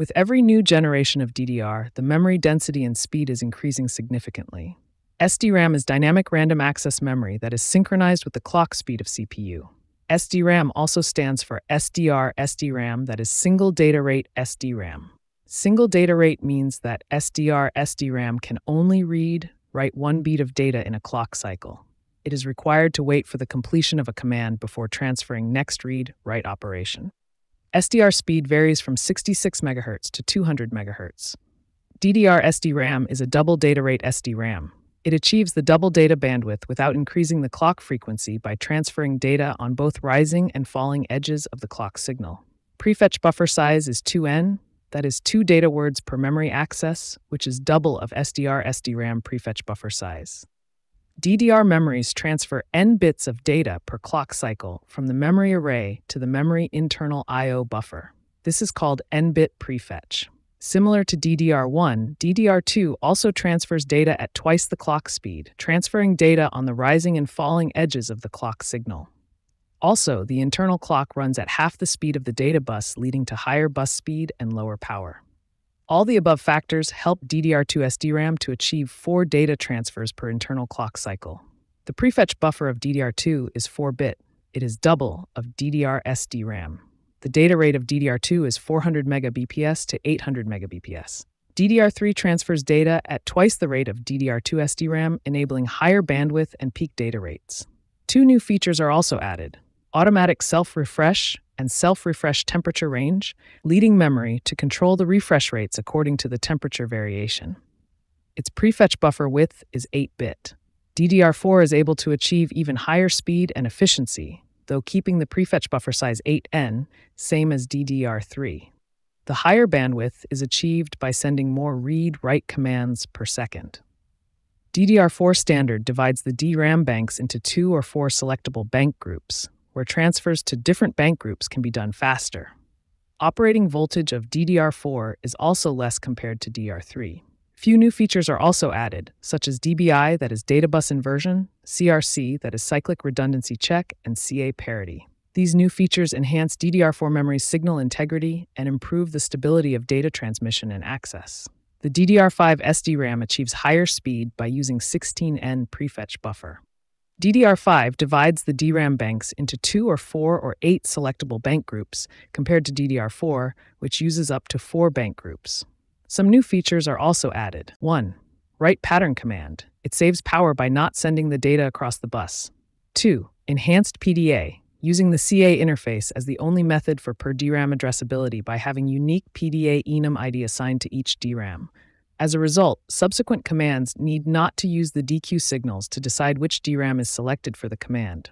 With every new generation of DDR, the memory density and speed is increasing significantly. SDRAM is dynamic random access memory that is synchronized with the clock speed of CPU. SDRAM also stands for SDR SDRAM, that is single data rate SDRAM. Single data rate means that SDR SDRAM can only read, write one beat of data in a clock cycle. It is required to wait for the completion of a command before transferring next read, write operation. SDR speed varies from 66 MHz to 200 MHz. DDR SDRAM is a double data rate SDRAM. It achieves the double data bandwidth without increasing the clock frequency by transferring data on both rising and falling edges of the clock signal. Prefetch buffer size is 2n, that is 2 data words per memory access, which is double of SDR SDRAM prefetch buffer size. DDR memories transfer n bits of data per clock cycle from the memory array to the memory internal I/O buffer. This is called n-bit prefetch. Similar to DDR1, DDR2 also transfers data at twice the clock speed, transferring data on the rising and falling edges of the clock signal. Also, the internal clock runs at half the speed of the data bus, leading to higher bus speed and lower power. All the above factors help DDR2 SDRAM to achieve four data transfers per internal clock cycle. The prefetch buffer of DDR2 is 4 bit. It is double of DDR SDRAM. The data rate of DDR2 is 400 Mbps to 800 Mbps. DDR3 transfers data at twice the rate of DDR2 SDRAM, enabling higher bandwidth and peak data rates. Two new features are also added automatic self refresh and self refresh temperature range, leading memory to control the refresh rates according to the temperature variation. Its prefetch buffer width is 8 bit. DDR4 is able to achieve even higher speed and efficiency, though keeping the prefetch buffer size 8n, same as DDR3. The higher bandwidth is achieved by sending more read write commands per second. DDR4 standard divides the DRAM banks into two or four selectable bank groups, where transfers to different bank groups can be done faster. Operating voltage of DDR4 is also less compared to DR3. Few new features are also added, such as DBI, that is data bus inversion, CRC, that is cyclic redundancy check, and CA parity. These new features enhance DDR4 memory's signal integrity and improve the stability of data transmission and access. The DDR5 SDRAM achieves higher speed by using 16N prefetch buffer. DDR5 divides the DRAM banks into two or four or eight selectable bank groups, compared to DDR4, which uses up to four bank groups. Some new features are also added. 1. Write pattern command. It saves power by not sending the data across the bus. 2. Enhanced PDA, using the CA interface as the only method for per DRAM addressability by having unique PDA enum ID assigned to each DRAM. As a result, subsequent commands need not to use the DQ signals to decide which DRAM is selected for the command.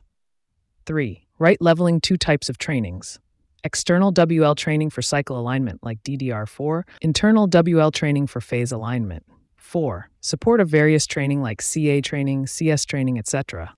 3. Write leveling two types of trainings. External WL training for cycle alignment like DDR4, internal WL training for phase alignment. 4. Support of various training like CA training, CS training, etc.